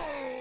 Go!